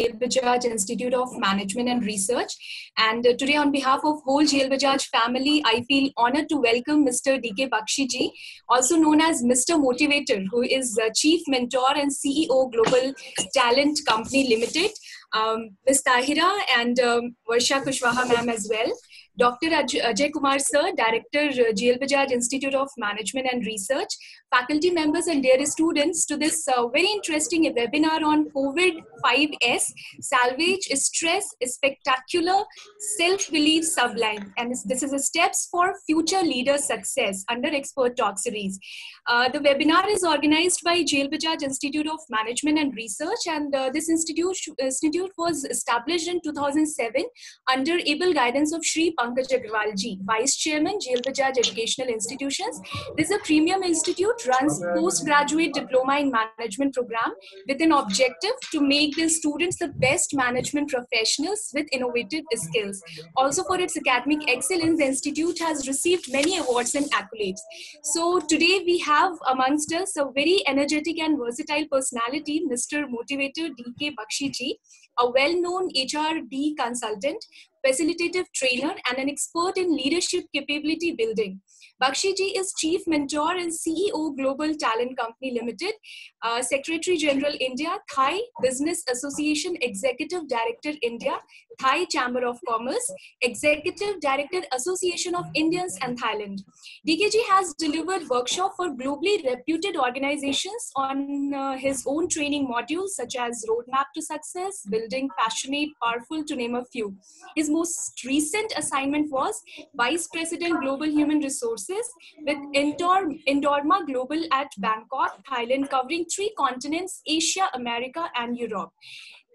GL Bajaj Institute of Management and Research. And uh, today, on behalf of whole GL Bajaj family, I feel honored to welcome Mr. DK Bakshi ji, also known as Mr. Motivator, who is uh, Chief Mentor and CEO Global Talent Company Limited. Um, Ms. Tahira and um, Varsha Kushwaha ma'am as well. Dr. Ajay Kumar Sir, Director, uh, GL Bajaj Institute of Management and Research, faculty members and dear students to this uh, very interesting webinar on COVID-5S, Salvage Stress Spectacular, Self-Belief Sublime. And this is a steps for future leader success under Expert Talk series. Uh, the webinar is organized by GL Bajaj Institute of Management and Research and uh, this institute, institute was established in 2007 under able guidance of Sri Pankaj Agrawal ji, Vice Chairman, GL Bajaj Educational Institutions. This is a premium institute runs postgraduate diploma in management program with an objective to make the students the best management professionals with innovative skills. Also for its academic excellence, the institute has received many awards and accolades. So today we have amongst us a very energetic and versatile personality, Mr. Motivator D.K. Bakshi a well-known HRD consultant, facilitative trainer, and an expert in leadership capability building. Bakshi ji is Chief Mentor and CEO Global Talent Company Limited, uh, Secretary General India, Thai Business Association Executive Director India, Thai Chamber of Commerce, Executive Director Association of Indians and Thailand. DKG has delivered workshop for globally reputed organizations on uh, his own training modules such as Roadmap to Success, Building Passionate, Powerful to name a few. His most recent assignment was Vice President Global Human Resources with Indorama Global at Bangkok, Thailand, covering three continents, Asia, America, and Europe.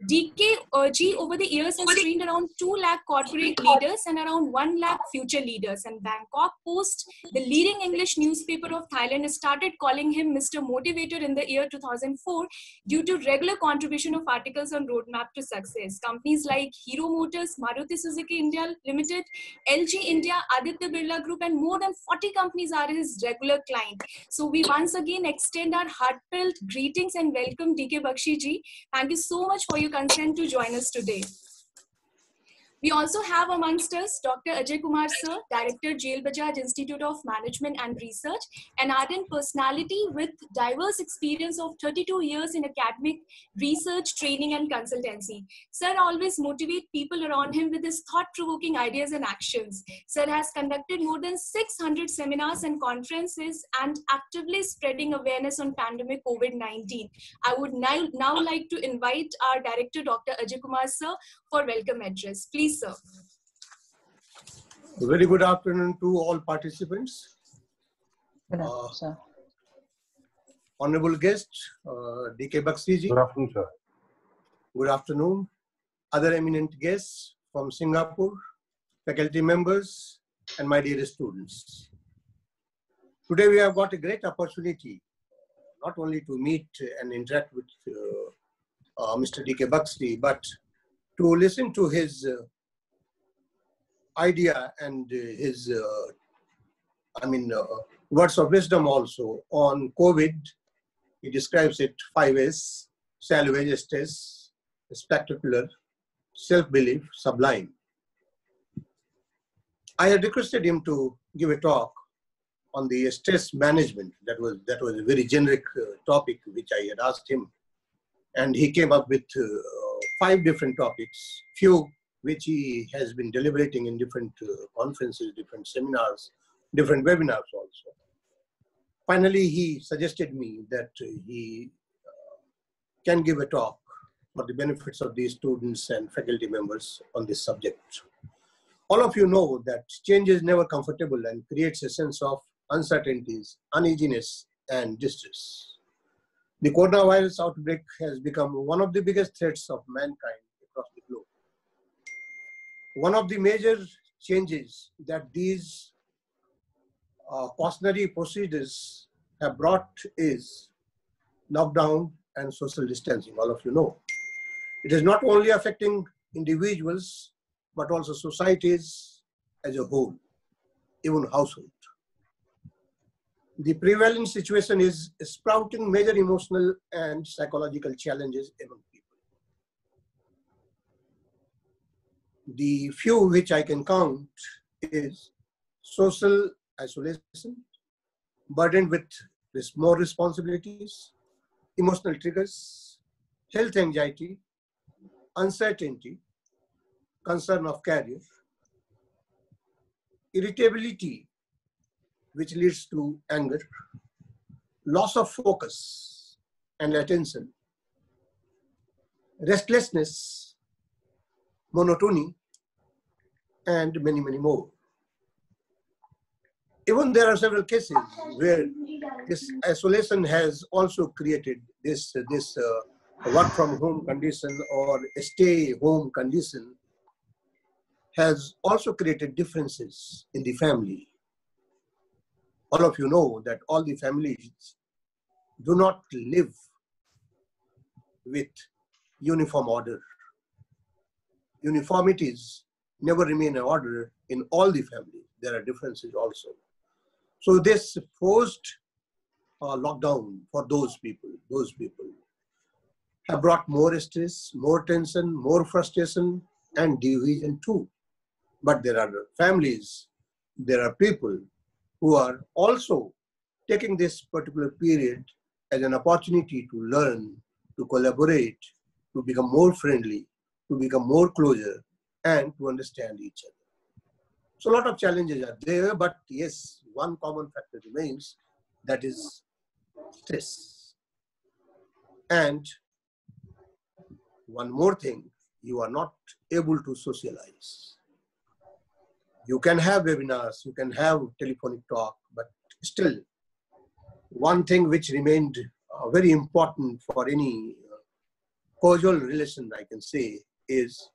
DK uh, over the years has trained around 2 lakh corporate leaders and around 1 lakh future leaders. And Bangkok Post, the leading English newspaper of Thailand, started calling him Mr. Motivator in the year 2004 due to regular contribution of articles on roadmap to success. Companies like Hero Motors, Maruti Suzuki India Limited, LG India, Aditya Birla Group, and more than 40 companies are his regular client. So we once again extend our heartfelt greetings and welcome DK Bakshi ji. Thank you so much for your you consent to join us today. We also have amongst us Dr. Ajay Kumar Sir, Director, GL Bajaj Institute of Management and Research, an ardent personality with diverse experience of 32 years in academic research, training, and consultancy. Sir always motivate people around him with his thought-provoking ideas and actions. Sir has conducted more than 600 seminars and conferences and actively spreading awareness on pandemic COVID-19. I would now, now like to invite our Director, Dr. Ajay Kumar Sir, for welcome address. Please, sir. very good afternoon to all participants. Good afternoon, uh, sir. Honorable guest, uh, DK Bakshi Good afternoon, sir. Good afternoon. Other eminent guests from Singapore, faculty members, and my dear students. Today we have got a great opportunity not only to meet and interact with uh, uh, Mr. DK Bakshi, but to listen to his uh, idea and his, uh, I mean, uh, words of wisdom also on COVID. He describes it five ways, salvage, stress, spectacular, self-belief, sublime. I had requested him to give a talk on the stress management. That was that was a very generic uh, topic which I had asked him, and he came up with uh, five different topics. Few which he has been deliberating in different uh, conferences, different seminars, different webinars also. Finally, he suggested me that he uh, can give a talk for the benefits of the students and faculty members on this subject. All of you know that change is never comfortable and creates a sense of uncertainties, uneasiness, and distress. The coronavirus outbreak has become one of the biggest threats of mankind one of the major changes that these uh, cautionary procedures have brought is lockdown and social distancing, all of you know. It is not only affecting individuals, but also societies as a whole, even household. The prevalent situation is sprouting major emotional and psychological challenges among people. The few which I can count is social isolation, burdened with more responsibilities, emotional triggers, health anxiety, uncertainty, concern of career, irritability, which leads to anger, loss of focus and attention, restlessness, monotony, and many, many more. Even there are several cases where this isolation has also created this, this uh, work from home condition or stay home condition has also created differences in the family. All of you know that all the families do not live with uniform order. Uniformities never remain an order in all the families. There are differences also. So this forced uh, lockdown for those people, those people have brought more stress, more tension, more frustration, and division too. But there are families, there are people who are also taking this particular period as an opportunity to learn, to collaborate, to become more friendly, to become more closer, and to understand each other. So a lot of challenges are there, but yes, one common factor remains, that is stress. And one more thing, you are not able to socialize. You can have webinars, you can have telephonic talk, but still one thing which remained uh, very important for any uh, causal relation, I can say, is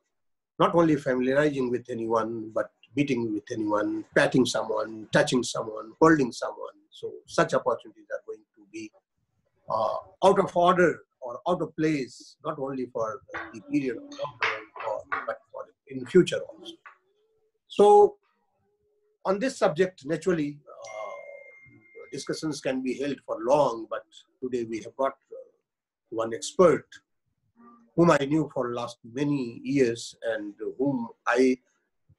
not only familiarizing with anyone, but meeting with anyone, patting someone, touching someone, holding someone. So such opportunities are going to be uh, out of order or out of place, not only for the period of lockdown, but for in future also. So on this subject, naturally, discussions can be held for long, but today we have got uh, one expert whom I knew for last many years and whom I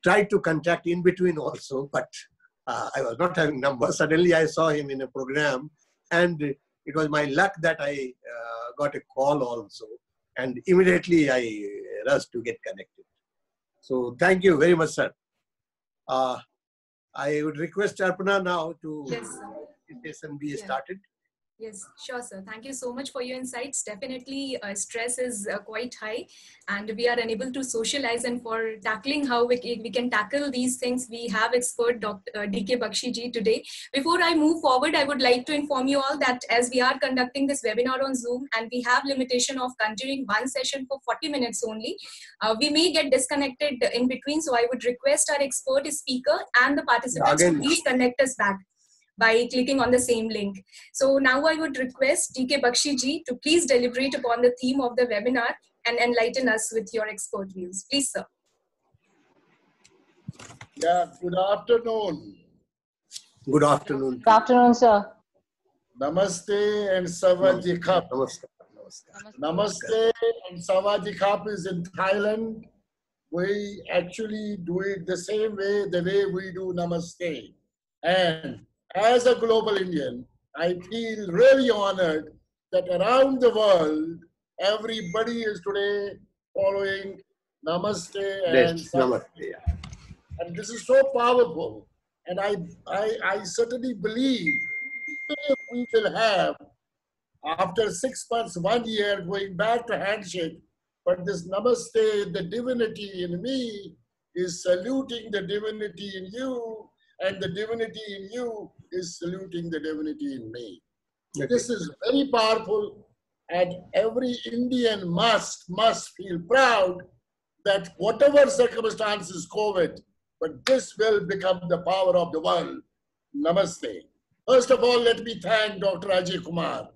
tried to contact in between also, but uh, I was not having number. Suddenly I saw him in a program and it was my luck that I uh, got a call also and immediately I rushed to get connected. So thank you very much, sir. Uh, I would request Arpana now to yes, presentation be yeah. started. Yes, sure, sir. Thank you so much for your insights. Definitely, uh, stress is uh, quite high, and we are unable to socialize. And for tackling how we, we can tackle these things, we have expert Dr. Uh, DK Bakshi ji today. Before I move forward, I would like to inform you all that as we are conducting this webinar on Zoom, and we have limitation of continuing one session for 40 minutes only, uh, we may get disconnected in between. So I would request our expert speaker and the participants Again. to please connect us back by clicking on the same link. So now I would request DK Bakshi ji to please deliberate upon the theme of the webinar and enlighten us with your expert views. Please, sir. Yeah, good afternoon. Good afternoon. Good afternoon, sir. Namaste and Savadikap. Namaste. Namaste. Namaste and Savadikap is in Thailand. We actually do it the same way, the way we do Namaste. And as a global Indian, I feel really honored that around the world, everybody is today following Namaste and Namaste. And this is so powerful. And I, I, I certainly believe if we will have, after six months, one year, going back to handshake, but this Namaste, the divinity in me, is saluting the divinity in you, and the divinity in you is saluting the divinity in me. Okay. This is very powerful, and every Indian must must feel proud that whatever circumstances COVID, but this will become the power of the world. Namaste. First of all, let me thank Dr. Ajay Kumar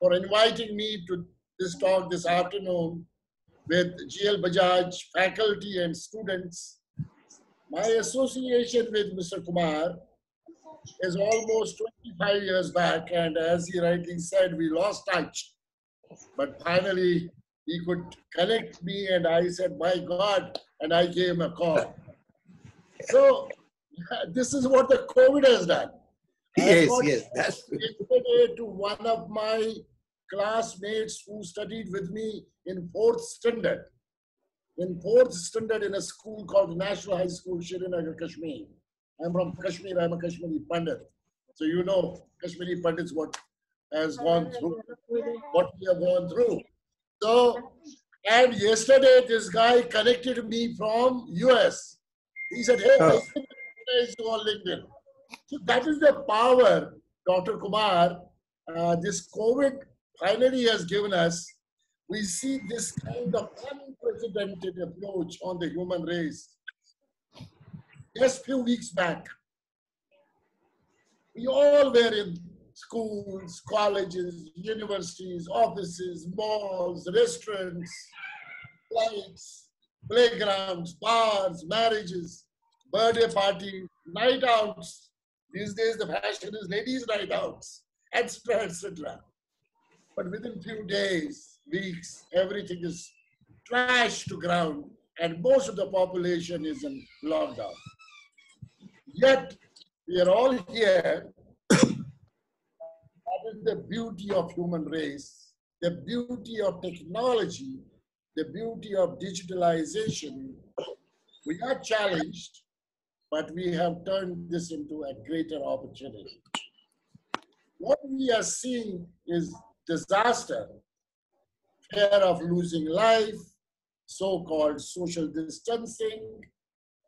for inviting me to this talk this afternoon with GL Bajaj faculty and students. My association with Mr. Kumar is almost 25 years back, and as he rightly said, we lost touch. But finally, he could connect me, and I said, My God, and I gave him a call. So, this is what the COVID has done. Yes, yes. That's yesterday to one of my classmates who studied with me in fourth standard. In fourth standard in a school called National High School, Srinagar, Kashmir. I'm from Kashmir, I'm a Kashmiri Pandit. So you know Kashmiri Pandits what has gone through, what we have gone through. So, and yesterday this guy connected me from US. He said, hey, oh. I you on LinkedIn. So that is the power, Dr. Kumar, uh, this COVID finally has given us. We see this kind of unprecedented approach on the human race. Just few weeks back, we all were in schools, colleges, universities, offices, malls, restaurants, flights, playgrounds, bars, marriages, birthday parties, night outs. These days the fashion is ladies' night outs, etc., etc. But within few days, weeks, everything is trashed to ground and most of the population is in lockdown. Yet, we are all here. that is the beauty of human race, the beauty of technology, the beauty of digitalization. We are challenged, but we have turned this into a greater opportunity. What we are seeing is disaster, fear of losing life, so-called social distancing,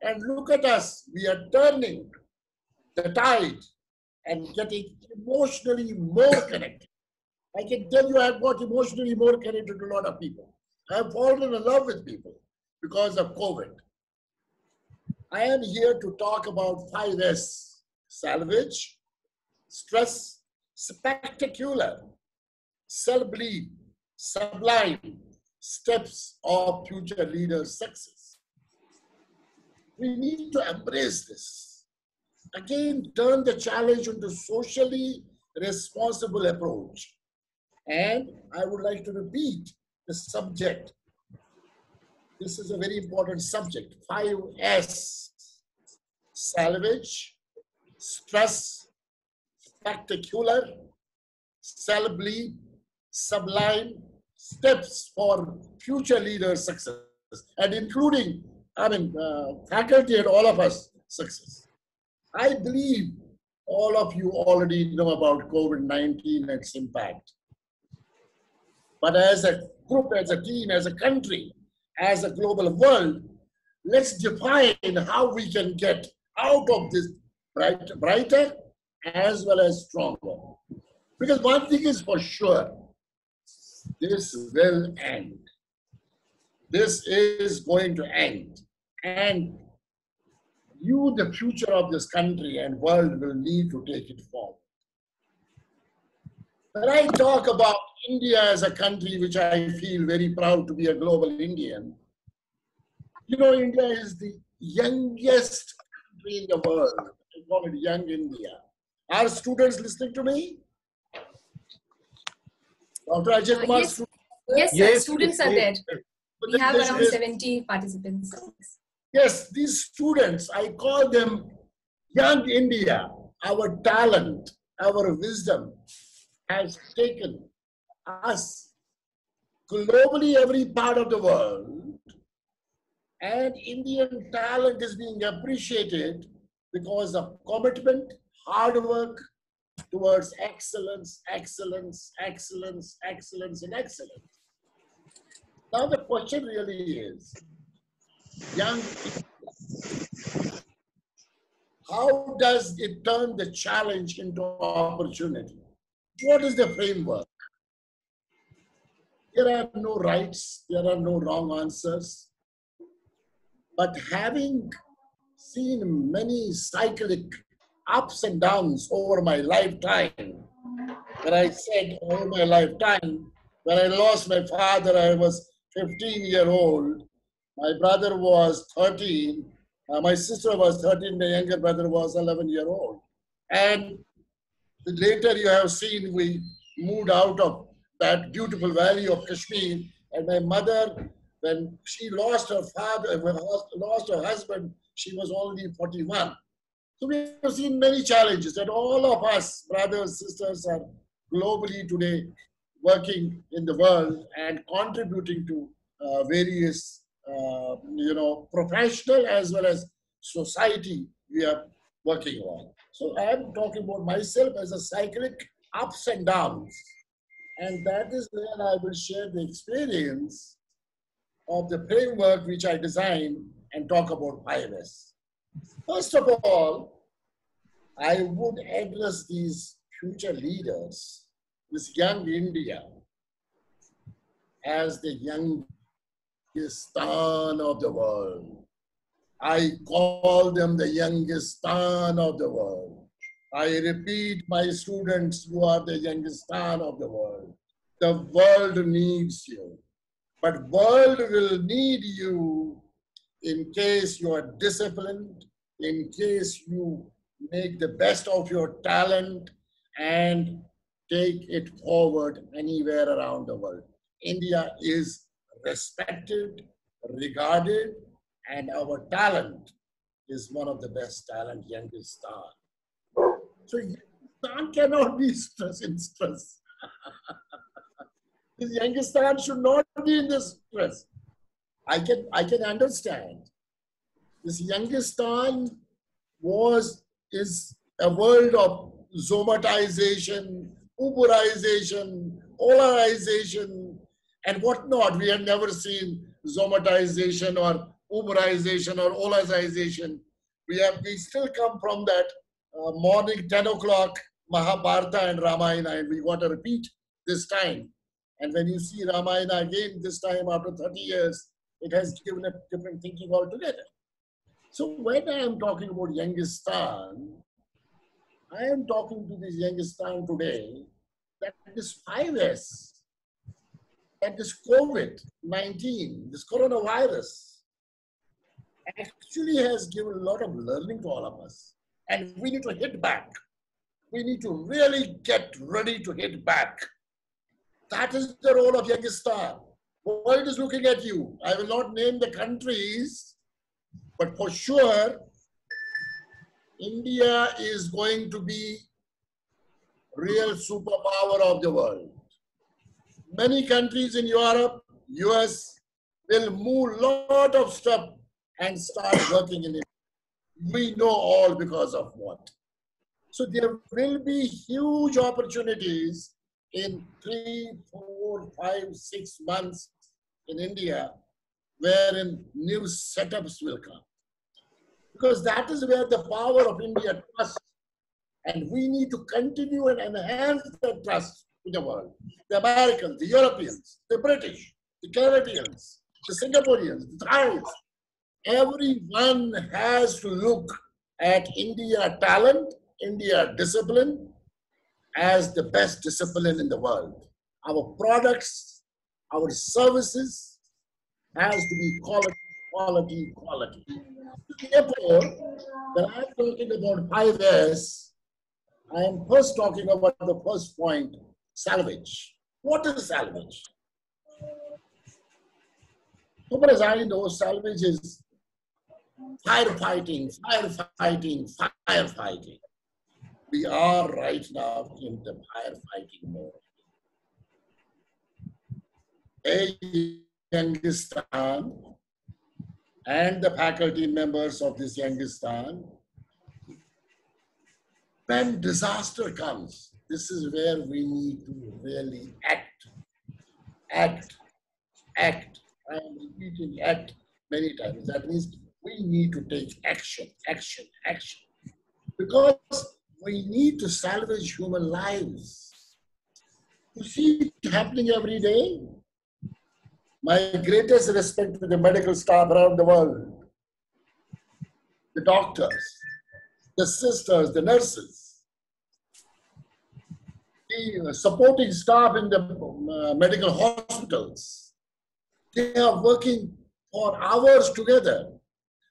and look at us, we are turning the tide and getting emotionally more connected. I can tell you I have got emotionally more connected to a lot of people. I have fallen in love with people because of COVID. I am here to talk about 5S salvage, stress, spectacular, self-belief, sublime steps of future leaders' success. We need to embrace this. Again, turn the challenge into socially responsible approach. And I would like to repeat the subject. This is a very important subject. 5S. Salvage, stress, spectacular, self-belief, sublime steps for future leaders' success, and including, I mean, uh, faculty and all of us success. I believe all of you already know about COVID-19 and its impact. But as a group, as a team, as a country, as a global world, let's define how we can get out of this bright, brighter as well as stronger. Because one thing is for sure, this will end. This is going to end. And you, the future of this country and world, will need to take it forward. When I talk about India as a country which I feel very proud to be a global Indian, you know, India is the youngest country in the world. I call it Young India. Are students listening to me? Dr. Ajay Kumar. Uh, yes, yes, yes, students are there. We have around 70 participants. Yes, these students, I call them young India. Our talent, our wisdom has taken us globally every part of the world and Indian talent is being appreciated because of commitment, hard work, towards excellence, excellence, excellence, excellence, and excellence. Now the question really is, young how does it turn the challenge into opportunity? What is the framework? There are no rights, there are no wrong answers. But having seen many cyclic ups and downs over my lifetime. When I said over my lifetime, when I lost my father, I was 15 year old. My brother was 13. Uh, my sister was 13. My younger brother was 11 year old. And later you have seen we moved out of that beautiful valley of Kashmir And my mother, when she lost her father, lost her husband, she was only 41. So we have seen many challenges, that all of us, brothers, sisters, are globally today working in the world and contributing to uh, various, uh, you know, professional as well as society we are working on. So I am talking about myself as a cyclic ups and downs. And that is where I will share the experience of the framework which I designed and talk about 5S. First of all, I would address these future leaders, this young India, as the youngest son of the world. I call them the youngest son of the world. I repeat, my students, you are the youngest son of the world. The world needs you. But world will need you in case you are disciplined, in case you make the best of your talent and take it forward anywhere around the world. India is respected, regarded, and our talent is one of the best talent, youngest star. So Youngistan cannot be stress in stress. this Youngistan should not be in this stress. I can I can understand. This Youngistan was is a world of zomatization, Uberization, polarization, and whatnot. We have never seen zomatization or Uberization or Olazization. We have we still come from that uh, morning 10 o'clock Mahabharata and Ramayana, and we got to repeat this time. And when you see Ramayana again this time after 30 years, it has given a different thinking altogether. So when I am talking about Youngistan, I am talking to this Youngistan today that this 5S, that this COVID-19, this coronavirus, actually has given a lot of learning to all of us. And we need to hit back. We need to really get ready to hit back. That is the role of Youngistan. World is looking at you. I will not name the countries, but for sure, India is going to be real superpower of the world. Many countries in Europe, US, will move lot of stuff and start working in it. We know all because of what. So there will be huge opportunities in three, four, five, six months in India wherein new setups will come. Because that is where the power of India trusts. And we need to continue and enhance that trust in the world. The Americans, the Europeans, the British, the Canadians, the Singaporeans, the Thais, everyone has to look at India talent, India discipline as the best discipline in the world. Our products, our services has to be quality, quality, quality. Therefore, when I'm talking about 5S, I am first talking about the first point, salvage. What is salvage? So far as I know, salvage is firefighting, firefighting, firefighting. We are right now in the firefighting mode. A Youngistan and the faculty members of this Youngistan, when disaster comes, this is where we need to really act, act, act. I am repeating act many times. That means we need to take action, action, action. Because we need to salvage human lives. You see it happening every day. My greatest respect to the medical staff around the world, the doctors, the sisters, the nurses, the supporting staff in the uh, medical hospitals. They are working for hours together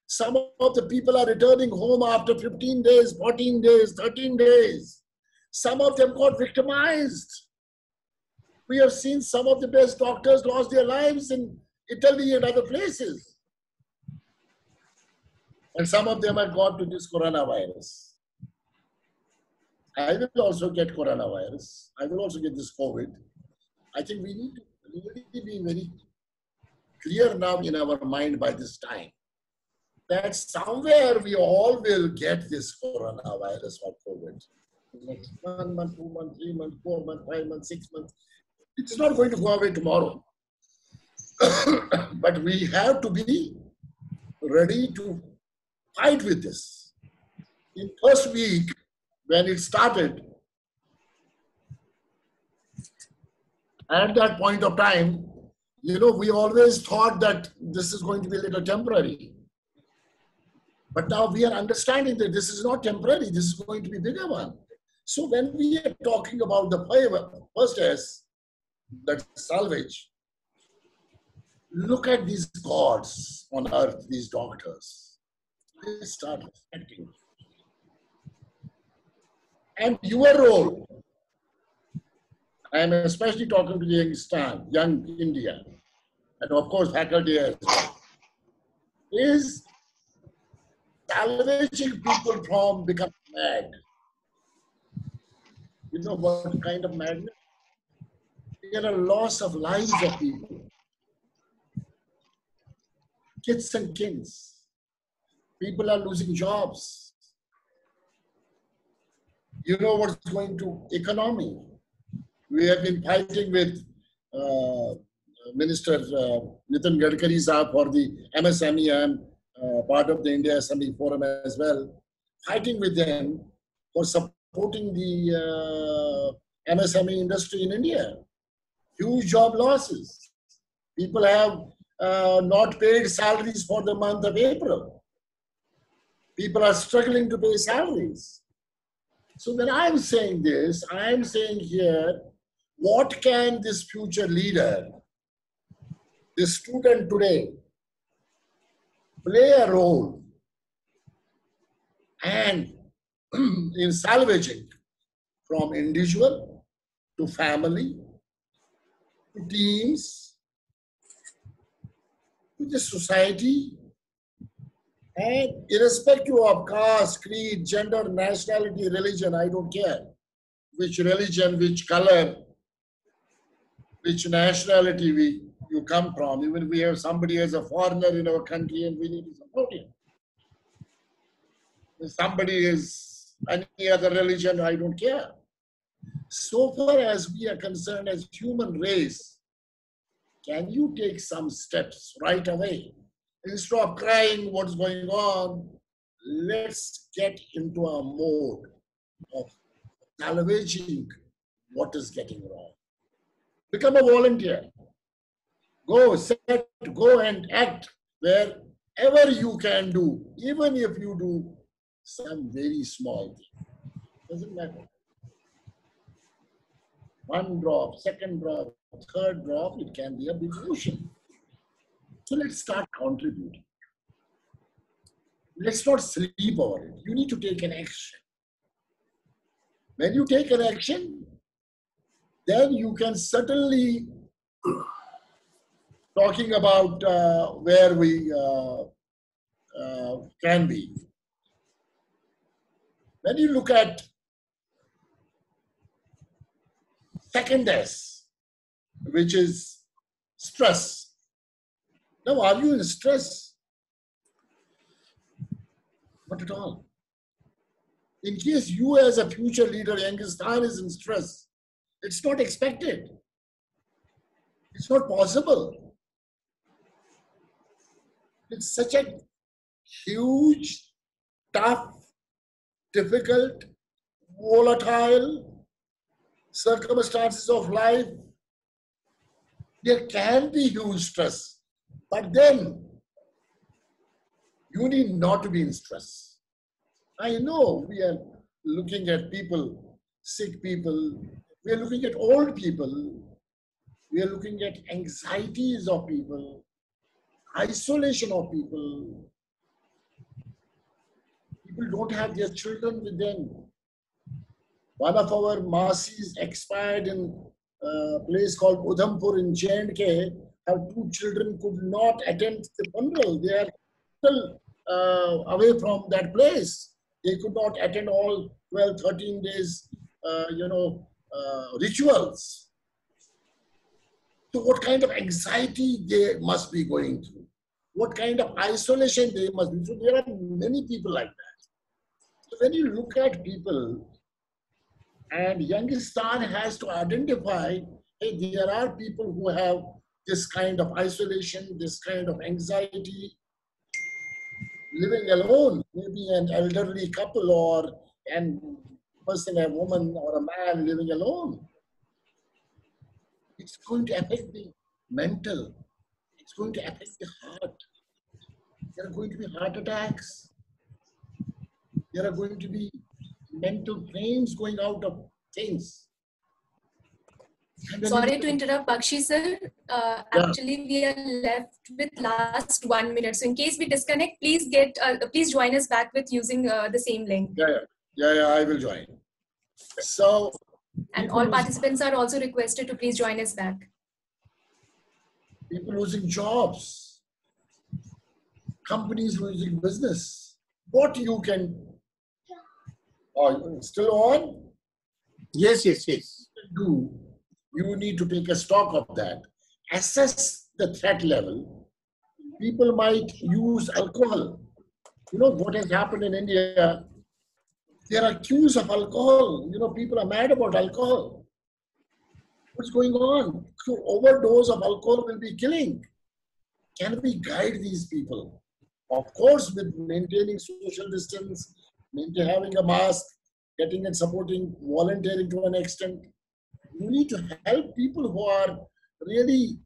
some of the people are returning home after 15 days, 14 days, 13 days. Some of them got victimized. We have seen some of the best doctors lost their lives in Italy and other places. And some of them have got to this coronavirus. I will also get coronavirus. I will also get this COVID. I think we need to really be very clear now in our mind by this time that somewhere we all will get this coronavirus or COVID. Next one month, two months, three months, four months, five months, six months. It's not going to go away tomorrow. but we have to be ready to fight with this. In first week, when it started, at that point of time, you know, we always thought that this is going to be a little temporary. But now we are understanding that this is not temporary, this is going to be bigger one. So when we are talking about the first S, that salvage, look at these gods on earth, these doctors. They start respecting. And your role, I am especially talking to young young India, and of course faculty as well, is salvaging people from becoming mad. You know what kind of madness? There are loss of lives of people. Kids and kings. People are losing jobs. You know what's going to economy. We have been fighting with uh, Minister uh, Nitin Gadkari for the MSME and uh, part of the India SME Forum as well, fighting with them for supporting the uh, MSME industry in India. Huge job losses. People have uh, not paid salaries for the month of April. People are struggling to pay salaries. So when I'm saying this, I'm saying here, what can this future leader, this student today, play a role and in salvaging from individual to family to teams to the society and irrespective of caste, creed, gender, nationality, religion, I don't care which religion, which color, which nationality we you come from. Even we have somebody as a foreigner in our country and we need to support him. If somebody is any other religion, I don't care. So far as we are concerned as human race, can you take some steps right away? Instead of crying what's going on, let's get into a mode of salvaging what is getting wrong. Become a volunteer. Go, set, go and act wherever you can do, even if you do some very small thing. Doesn't matter. One drop, second drop, third drop, it can be a big ocean. So let's start contributing. Let's not sleep over it. You need to take an action. When you take an action, then you can certainly talking about uh, where we uh, uh, can be. When you look at second S, which is stress. Now, are you in stress? Not at all. In case you as a future leader, Youngistan is in stress, it's not expected. It's not possible. It's such a huge, tough, difficult, volatile circumstances of life. There can be huge stress, but then you need not to be in stress. I know we are looking at people, sick people, we are looking at old people, we are looking at anxieties of people, isolation of people. People don't have their children with them. One of our Masis expired in a place called Udhampur in J&K, how two children could not attend the funeral. They are still uh, away from that place. They could not attend all 12, 13 days, uh, you know, uh, rituals. So what kind of anxiety they must be going through? What kind of isolation they must be through? There are many people like that. So when you look at people, and Youngstar has to identify, hey, there are people who have this kind of isolation, this kind of anxiety, living alone, maybe an elderly couple or an person, a woman or a man living alone. It's going to affect the mental. It's going to affect the heart. There are going to be heart attacks. There are going to be mental pains going out of things. Sorry to interrupt, Bakshi sir. Uh, yeah. Actually, we are left with last one minute. So in case we disconnect, please get uh, please join us back with using uh, the same link. Yeah, yeah, yeah, yeah. I will join. So. And all participants are also requested to please join us back. People losing jobs, companies losing business. What you can? Oh, still on? Yes, yes, yes. Do you need to take a stock of that. Assess the threat level. People might use alcohol. You know what has happened in India? There are queues of alcohol. You know, people are mad about alcohol. What's going on? So overdose of alcohol will be killing. Can we guide these people? Of course, with maintaining social distance, maintaining having a mask, getting and supporting, volunteering to an extent, you need to help people who are really